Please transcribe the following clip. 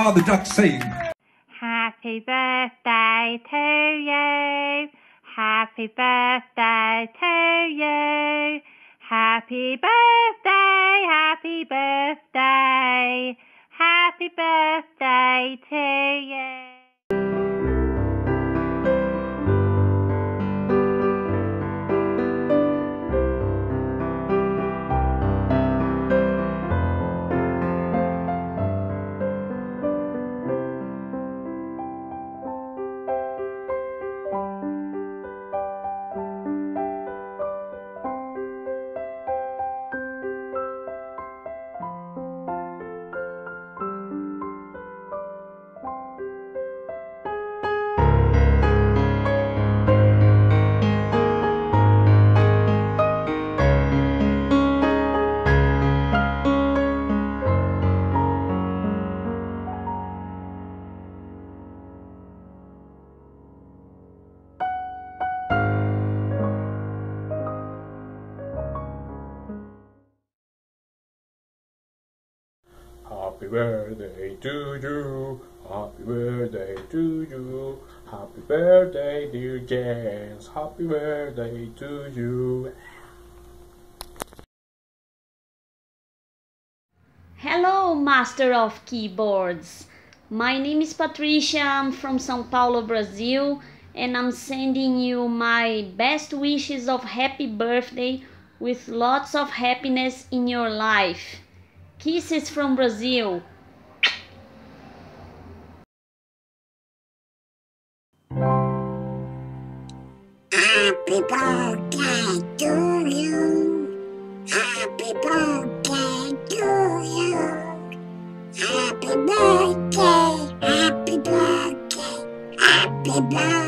are the saying? Happy birthday to you. Happy birthday to you. Happy birthday, Happy birthday to you. Happy birthday to you. Happy birthday, dear Jens. Happy birthday to you. Hello, Master of Keyboards. My name is Patricia. I'm from São Paulo, Brazil, and I'm sending you my best wishes of happy birthday with lots of happiness in your life. Kisses from Brazil. Happy birthday to you. Happy birthday to you. Happy birthday, happy birthday, happy birthday.